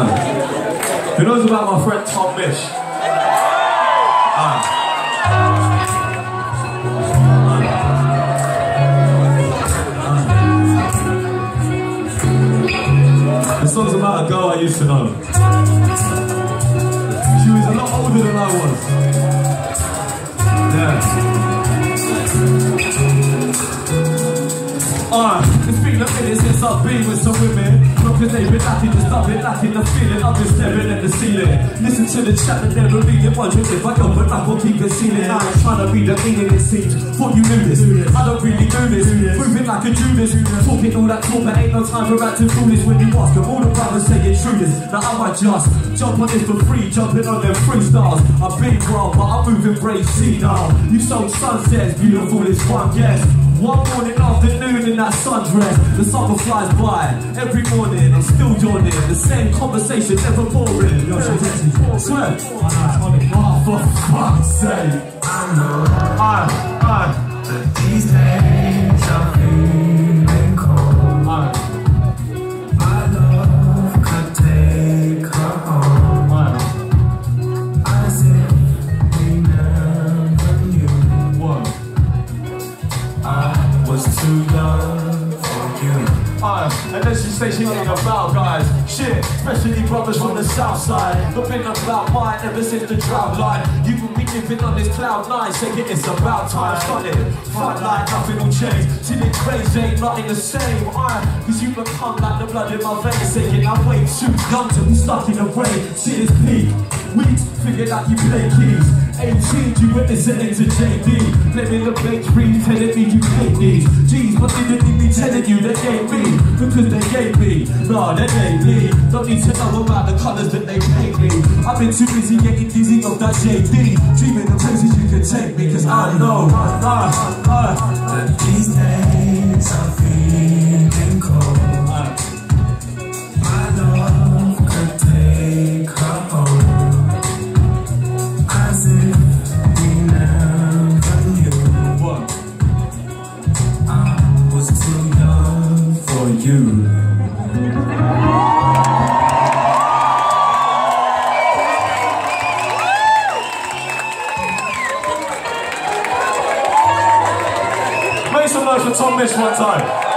Who knows about my friend Tom Misch? Uh, the song's about a girl I used to know. She was a lot older than I was. Uh, it's been a minute since I've been with some women. Not cause they've been lacking, just I've been lacking the feeling. I've been staring at the ceiling. Listen to the chat and never read it Wondering if I open up or keep concealing I ain't trying to read the meaning it seems Thought you knew this, I don't really do this Moving like a Judas. Talking all that talk but ain't no time for acting foolish. When you ask all the brothers say intruders Now I might just jump on this for free Jumping on them freestyles I've been wrong but I'm moving brave see now. You sold sunsets, beautiful as one guess one morning afternoon in that sundress, the summer flies by. Every morning I'm still yawning, the same conversation never boring. Yo, I swear. Oh, for fuck's sake. I know was too young for you. Aye, and then she say she ain't about guys. Shit, especially brothers from the south side. Not been about mine ever since the drought line. You've been living on this cloud nine, saying it's about time. Started fight like nothing will change. Till the crazy, ain't nothing the same. Aye, cause you become like the blood in my veins. Saying I'm way too young to be stuck in the rain. See this peak. Weeks, figured out you play keys. 18, you representing to JD. Blaming the bench breeze, telling me you hate these. Jeez, but didn't need me telling you they gave me. Because they gave me. Nah, they gave me. Don't need to know about the colours that they paint me. I've been too busy getting dizzy of that JD. Dreaming of places you can take me, cause I know. Ah, ah, That these days are for you. Make some noise for Tom Misch one time.